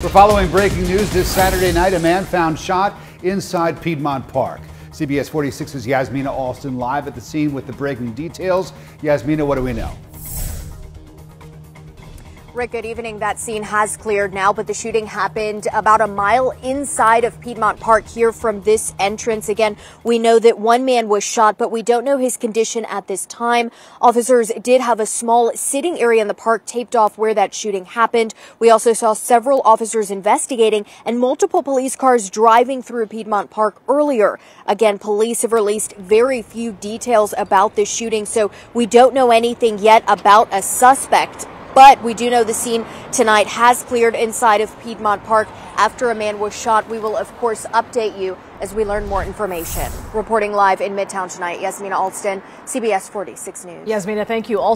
We're following breaking news this Saturday night. A man found shot inside Piedmont Park. CBS 46's Yasmina Alston live at the scene with the breaking details. Yasmina, what do we know? Rick, good evening. That scene has cleared now, but the shooting happened about a mile inside of Piedmont Park here from this entrance. Again, we know that one man was shot, but we don't know his condition at this time. Officers did have a small sitting area in the park taped off where that shooting happened. We also saw several officers investigating and multiple police cars driving through Piedmont Park earlier. Again, police have released very few details about this shooting, so we don't know anything yet about a suspect. But we do know the scene tonight has cleared inside of Piedmont Park after a man was shot. We will, of course, update you as we learn more information. Reporting live in Midtown tonight, Yasmina Alston, CBS 46 News. Yasmina, thank you. Also